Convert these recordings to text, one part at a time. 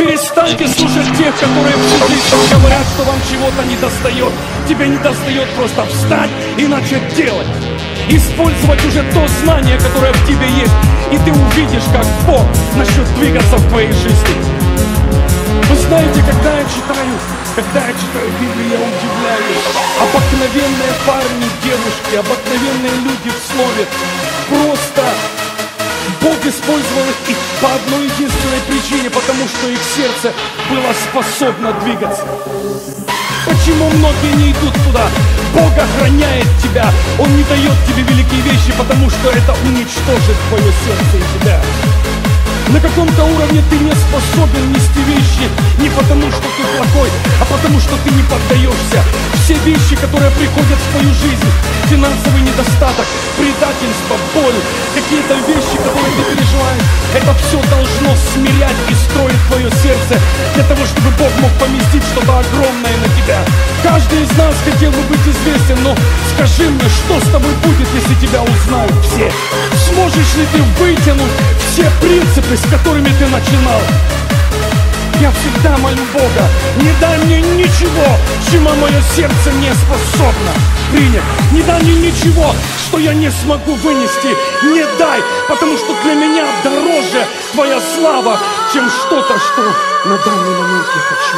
Перестаньте слушать тех, которые жизнь говорят, что вам чего-то не достает. Тебе не достает просто встать и начать делать. Использовать уже то знание, которое в тебе есть. И ты увидишь, как Бог начнет двигаться в твоей жизни. Вы знаете, когда я читаю, когда я читаю Библию, я удивляюсь. Обыкновенные парни, девушки, обыкновенные люди в слове. Просто Бог использовал их по одной единственной причине, потому что их сердце было способно двигаться. Почему многие не идут туда? Бог охраняет тебя. Он не дает тебе великие вещи, потому что это уничтожит твое сердце и тебя. На каком-то уровне ты не способен нести вещи не потому, что ты плохой, а потому, что ты не поддаешься. Все вещи, которые приходят в твою жизнь, финансовый недостаток, предательство, боль, какие-то вещи, которые ты переживаешь, это все должно смирять и строить твое сердце для того, чтобы Бог мог поместить что-то огромное на тебя. Каждый из нас хотел бы быть известен, но скажи мне, что с тобой будет, если тебя узнают все? Сможешь ли ты вытянуть все принципы, с которыми ты начинал? Я всегда молю Бога, не дай мне ничего, чему мое сердце не способно принять. Не дай мне ничего, что я не смогу вынести. Не дай, потому что для меня дороже твоя слава, чем что-то, что на данный момент я хочу.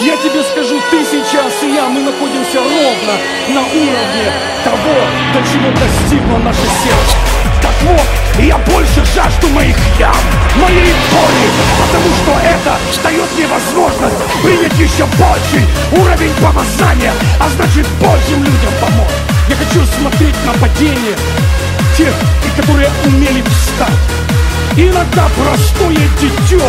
Я тебе скажу, ты сейчас и я, мы находимся ровно на уровне того, до чего достигло наше сердце. Так вот, я больше жажду моих ям, моей боли, это дает мне возможность принять еще больший уровень помазания, а значит большим людям помочь. Я хочу смотреть на падение тех, которые умели встать. Иногда простое дитё,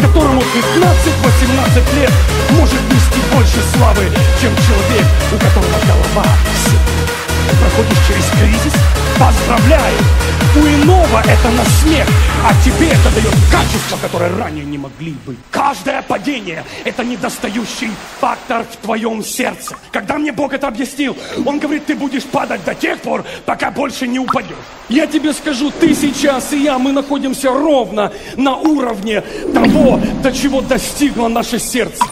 которому 15-18 лет, может нести больше славы, чем человек, у которого голова проходишь через кризис? Поздравляю! Иного это на смех, а тебе это дает качество, которое ранее не могли быть. Каждое падение – это недостающий фактор в твоем сердце. Когда мне Бог это объяснил, Он говорит, ты будешь падать до тех пор, пока больше не упадешь. Я тебе скажу, ты сейчас и я, мы находимся ровно на уровне того, до чего достигло наше сердце.